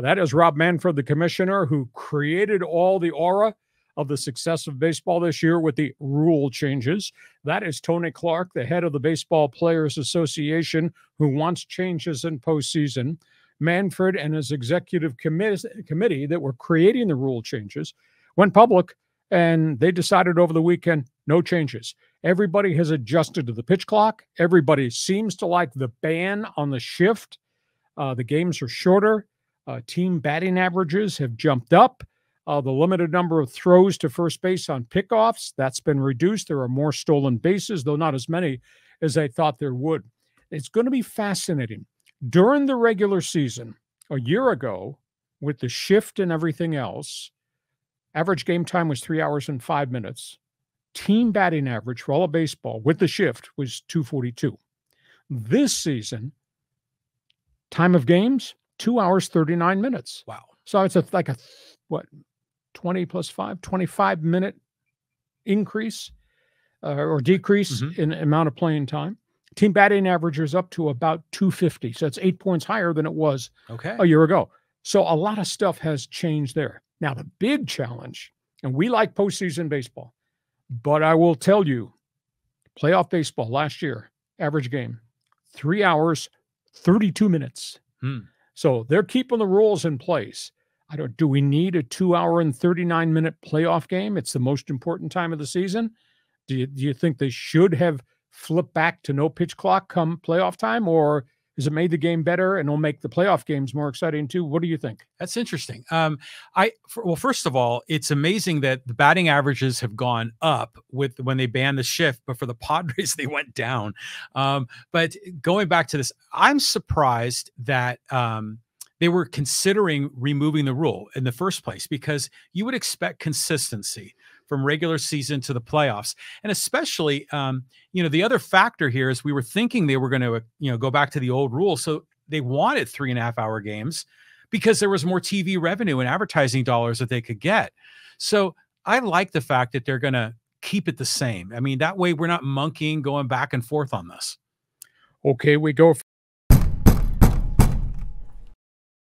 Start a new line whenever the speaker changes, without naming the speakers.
That is Rob Manfred, the commissioner, who created all the aura of the success of baseball this year with the rule changes. That is Tony Clark, the head of the Baseball Players Association, who wants changes in postseason. Manfred and his executive commi- committee that were creating the rule changes went public and they decided over the weekend no changes. Everybody has adjusted to the pitch clock. Everybody seems to like the ban on the shift. Uh, the games are shorter. Uh, team batting averages have jumped up. Uh, the limited number of throws to first base on pickoffs that's been reduced. There are more stolen bases, though not as many as I thought there would. It's going to be fascinating. During the regular season, a year ago, with the shift and everything else, average game time was three hours and five minutes. Team batting average for all of baseball with the shift was 242. This season, time of games, two hours, 39 minutes.
Wow.
So it's a, like a, what, 20 plus five, 25 minute increase uh, or decrease mm-hmm. in amount of playing time. Team batting average is up to about 250. So it's eight points higher than it was
okay.
a year ago. So a lot of stuff has changed there. Now, the big challenge, and we like postseason baseball, but I will tell you, playoff baseball last year, average game, three hours, 32 minutes.
Hmm.
So they're keeping the rules in place. I don't. Do we need a two-hour and thirty-nine minute playoff game? It's the most important time of the season. Do you do you think they should have flipped back to no pitch clock come playoff time, or has it made the game better and will make the playoff games more exciting too? What do you think?
That's interesting. Um, I for, well, first of all, it's amazing that the batting averages have gone up with when they banned the shift, but for the Padres they went down. Um, but going back to this, I'm surprised that um, they were considering removing the rule in the first place because you would expect consistency from regular season to the playoffs. And especially um, you know the other factor here is we were thinking they were going to you know go back to the old rule. So they wanted three and a half hour games because there was more tv revenue and advertising dollars that they could get. So i like the fact that they're going to keep it the same. I mean that way we're not monkeying going back and forth on this.
Okay we go